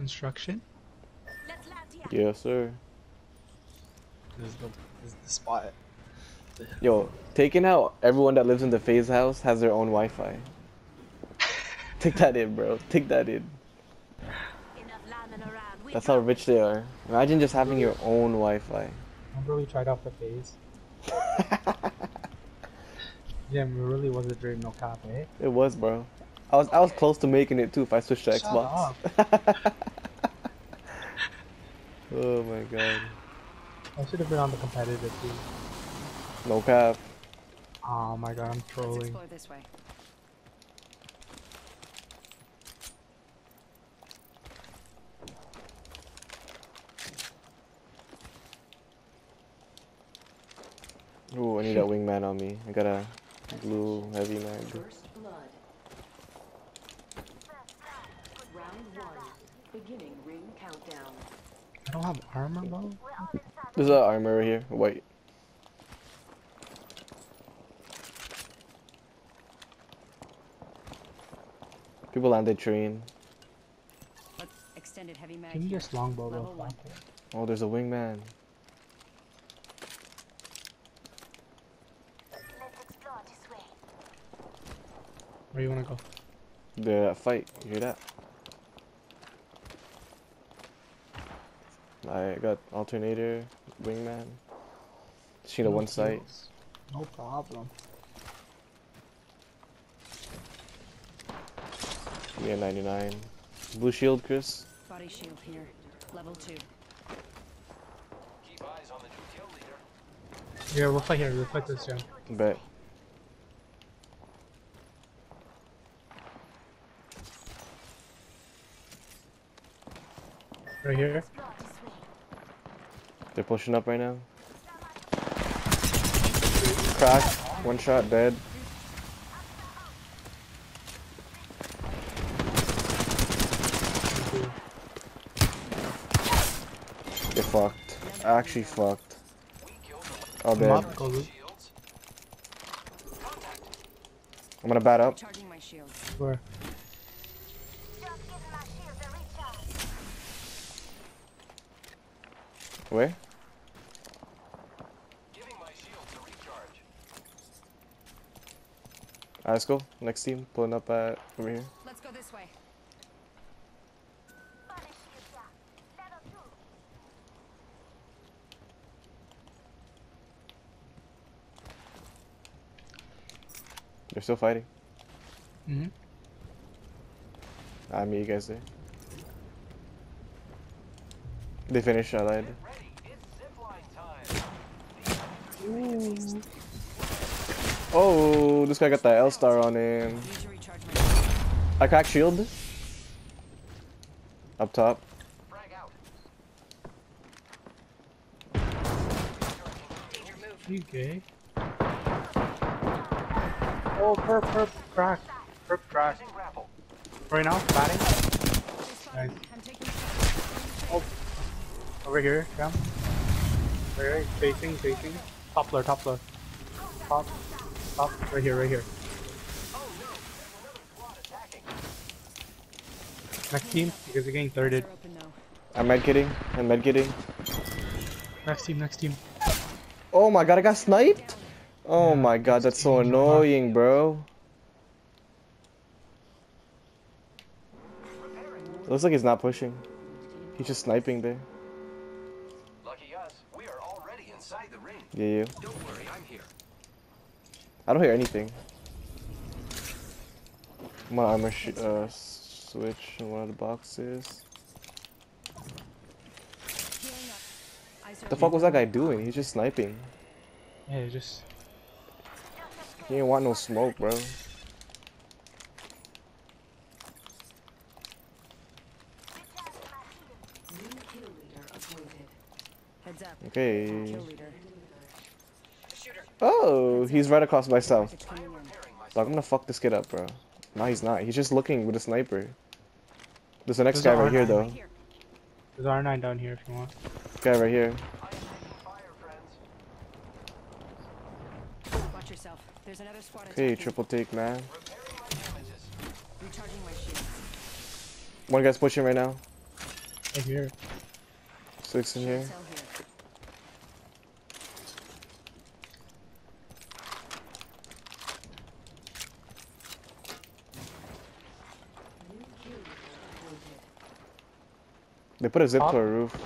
Construction. Let's land here. Yes, sir. This is the, this is the spot. Yo, taking out everyone that lives in the FaZe house has their own Wi-Fi. Take that in, bro. Take that in. Enough lambing around. We That's how rich they are. Imagine just having your own Wi-Fi. Remember we tried out the FaZe? Yeah, it really was a dream, no cap, eh? It was, bro. I was I was close to making it too if I switched to Shut Xbox. oh my god. I should have been on the competitive team. No cap. Oh my god, I'm Let's trolling. explore this way. Ooh, I need that wingman on me. I got a blue heavy mag. First blood. Round one. Beginning ring countdown. I don't have armor, bro. There's an armor right here. Wait. People landed train. Extended heavy mag. Can you here. just longbow Level though? one. Oh, there's a wingman. Let's explore this way. Where you wanna go? The fight. You hear that? I got alternator, wingman. Just need a No one sight. No problem. Give me 99. Blue shield, Chris. Body shield here. Level two. Keep eyes on the new kill leader. Yeah, we'll fight here. We'll fight this jump. Bet. Right here. Explore this way. They're pushing up right now. Crack. One shot, dead. Get fucked. Actually fucked. Oh, dead. up, go loot. Shields. I'm gonna bat up. Charging my shield. Where? Just giving my shields a recharge. Where? Giving my shields a recharge. Alright, let's go. Next team. Pulling up at over here. Let's go this way. Body shield here. Level two. They're still fighting. Mm-hmm. I meet you guys there. They finished, I lied. Ready. It's zipline time. Oh, this guy got that L star on him. Need to recharge my shield. I cracked shield. Up top. Frag out. You gay? Oh, perp, perp, crack. Perp, crack. Right now, batting. Nice. I'm taking shots. Oh, over here, Cam. Right, right, facing, facing. Top floor, top floor. Top, top, right here, right here. Next team, because you're getting thirded. They're open though. I'm med kitting. I'm med kitting. Next team, next team. Oh my god, I got sniped? Oh my god, that's so annoying, bro. Looks like he's not pushing. He's just sniping there. Lucky us. We are already inside the ring. Yeah, you. Don't worry, I'm here. I don't hear anything. I'm gonna armor sh uh, switch in one of the boxes. Healing up. Eyes The fuck was that guy doing? He's just sniping. Yeah, just He didn't want no smoke, bro. New kill leader appointed. Heads up. Okay. Kill leader. Oh, he's right across my south. It's. Dog, I'm gonna fuck this kid up, bro. No, he's not. He's just looking with a sniper. There's the next There's guy right here, R9 though. Right here. there's R9 down here if you want. Guy right here. I am taking fire, friends. Watch yourself. There's another squad Okay, attacking. triple take, man. Repairing my damages. Recharging my. One guy's pushing right now. Right here. Six in here. Cell here. New kill leader appointed. They put a zip Top. to our roof.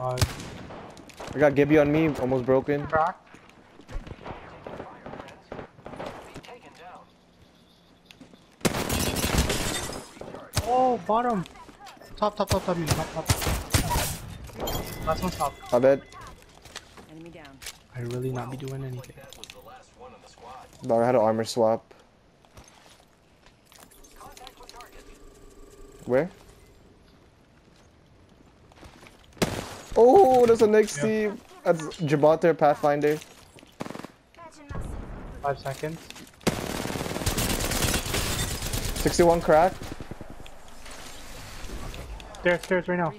Oh god. I got Gibby on me, almost broken. Crack. Fire, friends. Be taken down. Oh, bottom. Top, top, top, top, you top, top. Last one's top. My bad. Enemy down. I really not be doing anything. That was the last one on the squad. Dog, I had an armor swap. Contact with target. Where? Oh, there's a next Yeah. team. That's Gibraltar Pathfinder. Five seconds. 61 crack. Stairs, stairs right now.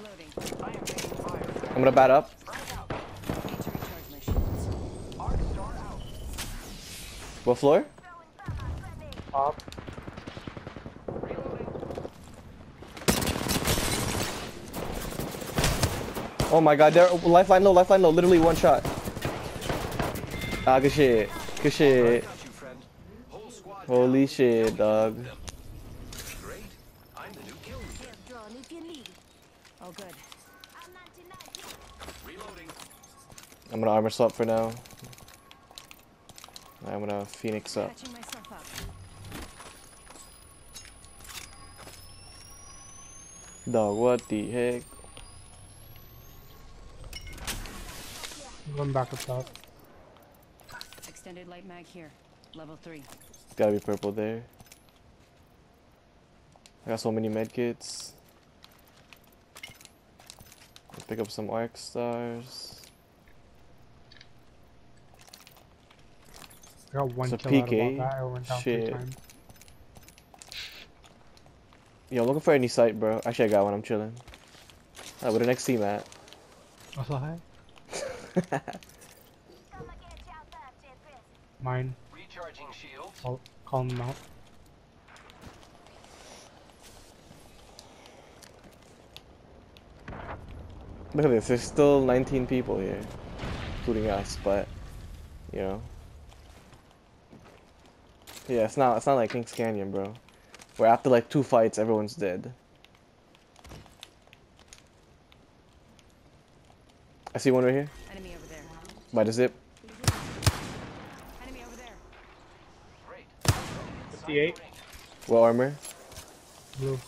I am taking fire. I'm gonna bat up. What floor? recharge my shields. Arc star out. What floor? Throwing thermite grenade. Top. Reloading. Oh my god, there lifeline low, lifeline low, literally one shot. Ah, good shit. Good shit. Holy shit, dog. I'm the new kill leader. Air drone if you need it. All good. I'm 99 here. Reloading. I'm gonna armor swap for now. I'm gonna phoenix. Up. Dog, what the heck? I'm going back up top. Extended light mag here. Level three. It's Gotta be purple there. I got so many medkits. Let's pick up some arc stars. I got one It's a kill out of all PK. that. I went down three Shit. Yo, I'm looking for any site, bro. Actually, I got one. I'm chilling. Alright, where the next team at? What's that? Mine. Recharging shields. I'll call them out. Look at this. There's still 19 people here, including us. But you know, yeah, it's not. It's not like Kings Canyon, bro. Where after like two fights, everyone's dead. I see one right here Enemy over there. by the zip. Enemy over there. Great. 58. What armor? Blue.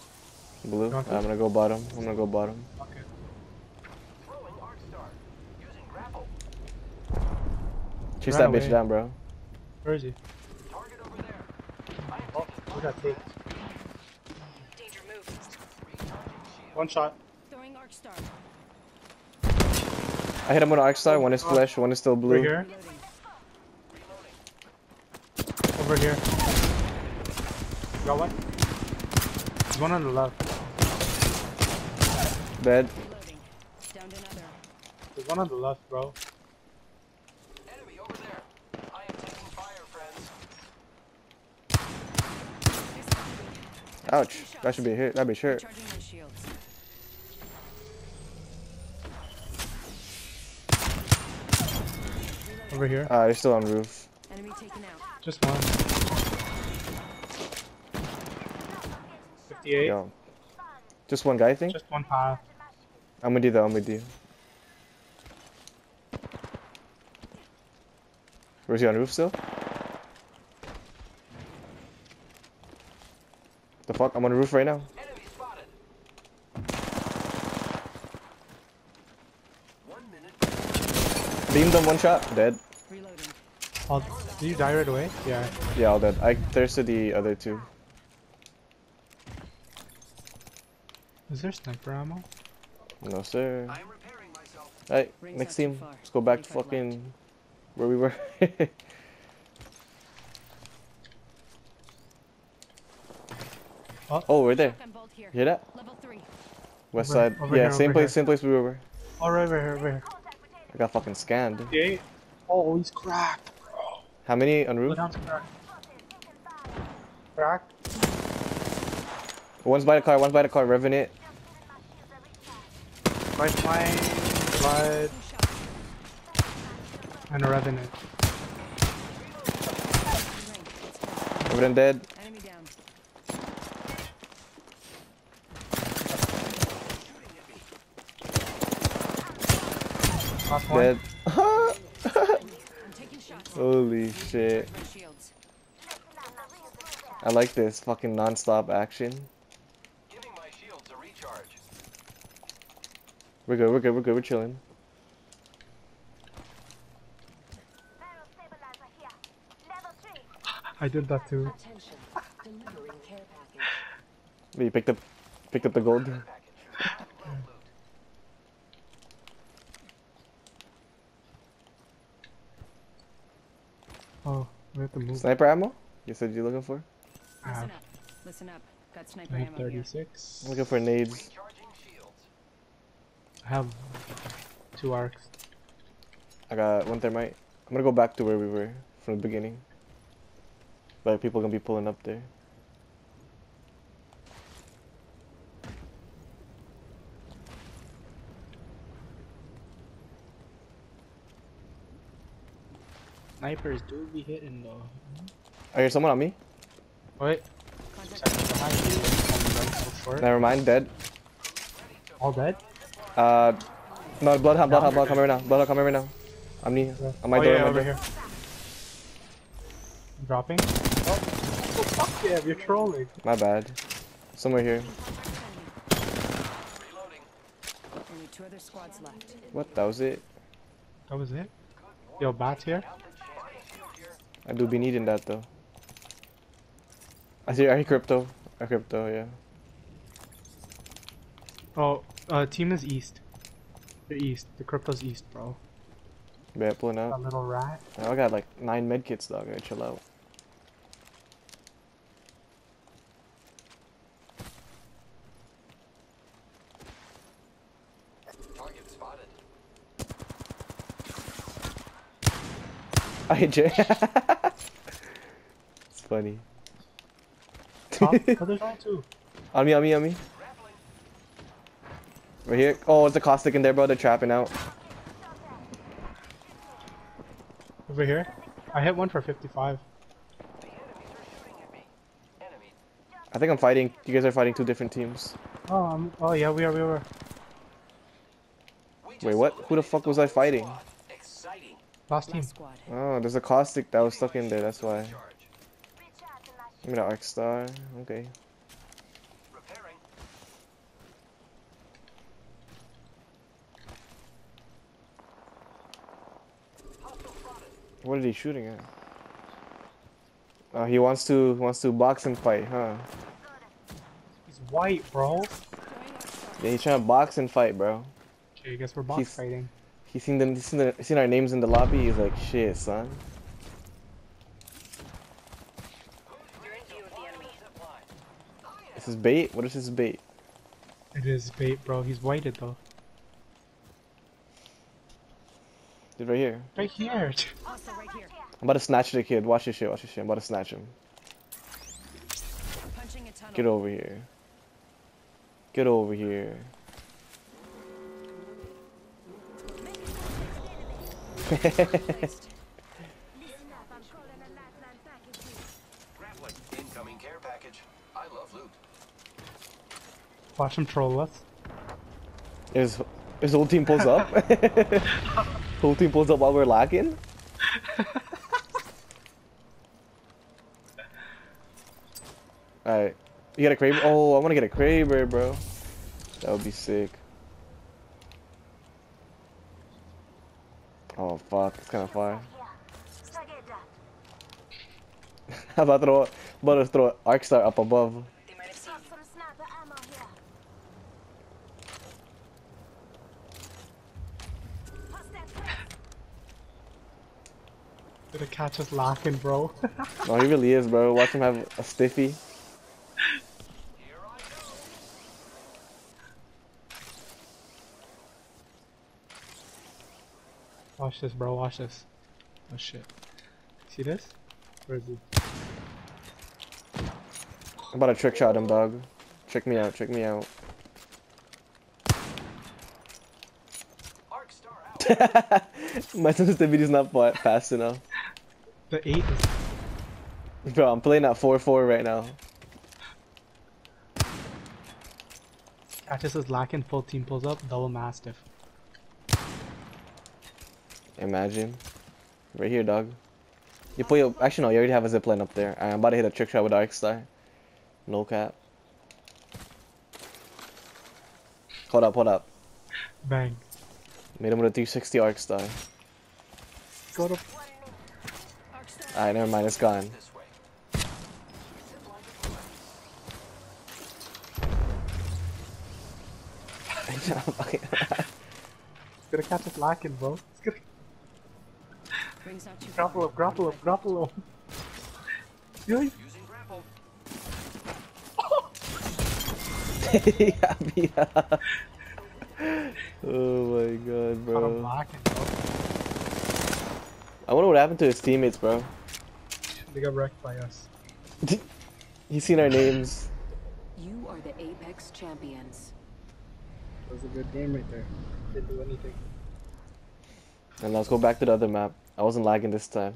Blue. Got I'm gonna go bottom. I'm gonna go bottom. Okay. Throwing arc star. Using grapple. Chase Run that bitch down, bro. Where is he? Target over there. Oh, we got take. Danger move. One shot. Throwing arc star. I hit him with an arc star. One is flesh. One is still blue. Over here. Over here. Got one. There's one on the left. Dead. Reloading. Downed another. There's one on the left, bro. Enemy over there. I am taking fire, friends. Ouch. That should be a hit. That'd be hurt. Over here. Ah, they're still on roof. Enemy taken out. Just one. 58. Yo. Just one guy, I think. Just one half. I'm with you though. I'm with you. Where's he on roof still? The fuck? I'm on the roof right now. Enemy spotted. One minute. Beamed him one shot. Dead. Reloading. Oh, did you die right away? Yeah. Yeah, all dead. I thirsted the other two. Is there sniper ammo? No sir. I am repairing myself. Alright, next team. Let's go back to 25 left. fucking where we were. oh, oh we're there. Shotgun. You hear that? Level three. West Over- side. over yeah, here, same over place, here. same place we were. Oh, right over here, over here. I got fucking scanned. 58. Oh, he's cracked. How many on Go roof? down to crack. Crack. One's by the car, one's by the car, revving it. Right flank, blood, and a revenant. Everyone dead. Enemy down. Last one. Dead. I'm taking shots. Holy shit. I like this fucking non-stop action. Giving my shields a recharge. We're good, we're good, we're good, we're chilling. Barrel stabilizer here. Level 3. I did that too. Attention. Delivering care package. Wait, you picked up picked up the gold. Oh, we have to move. Sniper ammo? You said you're looking for? I Listen have up. Listen up. Got sniper ammo here. 36. I'm looking for nades. I have two arcs. I got one thermite. I'm gonna go back to where we were from the beginning. But people gonna be pulling up there. Snipers do be hitting though. Oh, here's someone on me. Wait, Contact. second behind you. On the right, so short. Never mind, dead. All dead? Uh, no, bloodhound, bloodhound, bloodhound, come here now. Bloodhound, come here now. I'm me. On my oh, door, yeah, on my over door. here. Dropping. Oh, oh fuck yeah, you're trolling. My bad. Somewhere here. Two other squads left. What? That was it? That was it? Yo, bats here? I do be needing that though. I see. I hear crypto. I crypto. Yeah. Oh, uh, team is east. The east. The crypto's east, bro. Yeah, pulling That out. little rat. Oh, I got like nine medkits, dog. I gotta chill out. Target spotted. I Jay. it's funny. Top. oh, there's only two. On me, on me, on me. Right here. Oh, it's a caustic in there, bro. They're trapping out. Over here. I hit one for 55. The enemies are shooting at me. Enemy. I think I'm fighting. You guys are fighting two different teams. Oh, um, oh yeah, we are, we were. Wait, what? Who the fuck was I fighting? Last team. Oh, there's a caustic that was stuck in there. That's why. Recharge. Recharging my Give me arc star. Okay. Repairing. What are he shooting at? Oh, he wants to wants to box and fight, huh? He's white, bro. Yeah, he's trying to box and fight, bro. Okay, I guess we're box He's- fighting. He seen them, he seen, the, he seen our names in the lobby. He's like, shit, son. You're in view of the enemy. This bait. What is this bait? It is bait, bro. He's whited though. Dude, right here. Right here. Hostile right here. I'm about to snatch the kid. Watch this shit. Watch this shit. I'm about to snatch him. Punching a tunnel. Get over here. Get over here. Placed. Listen up, I'm calling a lifeline package here. Grappling. Incoming care package. I love loot. Watch him troll us. His his whole team pulls up. whole team pulls up while we're lacking. Alright. You got a Kraber? Oh, I want to get a Kraber, bro. That would be sick. Oh, fuck. It's kind of far. Here. Forget that. How about throw, about to throw Arc Star up above? Gonna catch us laughing, bro. No, he really is, bro. Watch him have a stiffy. Here I go. Watch this, bro. Watch this. Oh shit. See this? Where is he? I'm about to trick shot him, dog. Check me out. Check me out. My sensitivity is not fast enough. The eight is Bro, I'm playing at 4-4 right now. catches his lacking full team pulls up, double mastiff. Imagine. Right here, dog. You put your actually no, you already have a zipline up there. I'm about to hit a trick shot with Dark Star. No cap. Hold up, hold up. Bang. Made him with a 360 Arc Star. Go to Alright, never mind, it's gone. It's gonna catch his lacking, bro. It's gonna Brings out your grapple up, grapple up, grapple up. Yo, Using grapple. yeah, yeah. Oh my god, got him bro. lacking, bro. I wonder what happened to his teammates, bro. They got wrecked by us. He's seen our names. You are the Apex champions. It was a good game right there. Didn't do anything. And let's go back to the other map. I wasn't lagging this time.